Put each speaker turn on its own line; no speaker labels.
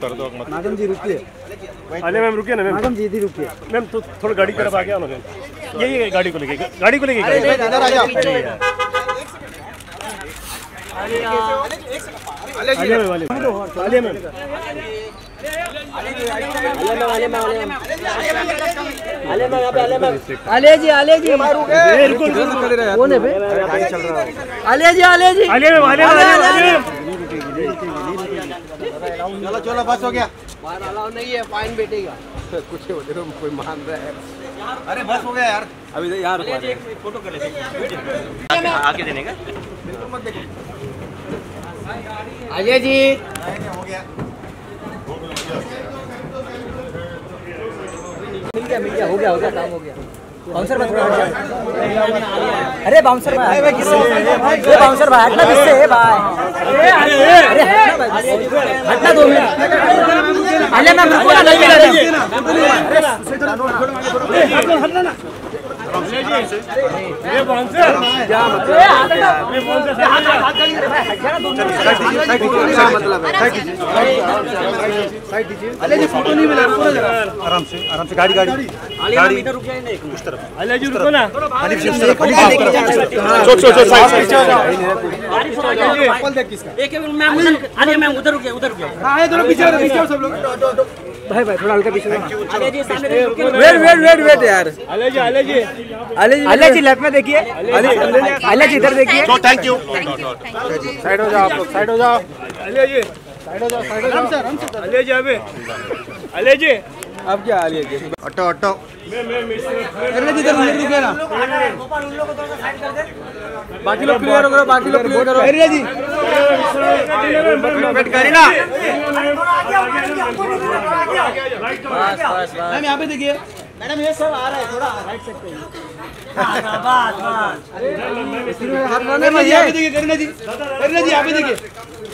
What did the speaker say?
कर दो मत
मैडम जी रुकिए।
अरे मैम रुकिए ना मैम।
मैडम जी जी रुकिए।
मैम तो थोड़ा गाड़ी तरफ़ आ गया ना मैम। ये ये गाड़ी को लेके गाड़ी को लेके अरे मैम अरे मैम।
आले जी आले जी। कौन है आले जी आले जी
चलो चलो बस हो गया
नहीं है फाइन
कुछ कोई मान रहा है अरे बस हो गया यार अभी यार
आगे देने का
अजय जी
हो गया
गया बाउंसर भाई अरे, बाउंसर भाई हटना किससे? भाई। अरे हटना दो मिनट। अले मैं रुको
ये ये
मतलब है अरे जी फ़ोटो नहीं मिला
आराम से आराम से गाड़ी गाड़ी गाड़ी उस तरफ़ आलिया जी रुको ना
हनीफ जी उससे हनीफ
चो चो चो साइड साइड
अरे मैम उधर रुकिए उधर रुकिए
हाँ दोनों पीछे पीछे सब लोग
भाई भाई थोड़ा हल्का पीछे
जी
वेट वेट वेट वेट यार।
आलिया जी आलिया जी
अले जी लेफ़्ट में देखिए। अले जी इधर देखिए।
थैंक यू साइड हो जाओ आप लोग साइड हो जाओ अले जी साइड हो जाओ साइड हो जाओ। अले जी अबे आलिया जी
अब क्या हाल है ऑटो ऑटो
मैं मैं मिस
अरे जी इधर रुके ना। बाकी लोग क्लियर करो बाकी लोग क्लियर करो। अरे जी। वेट करी ना। मैम यहाँ पे देखिए। मैडम ये सब आ रहा है थोड़ा राइट साइड पे। करीना जी यहाँ पे देखिए करीना जी करीना जी यहाँ पे देखिए।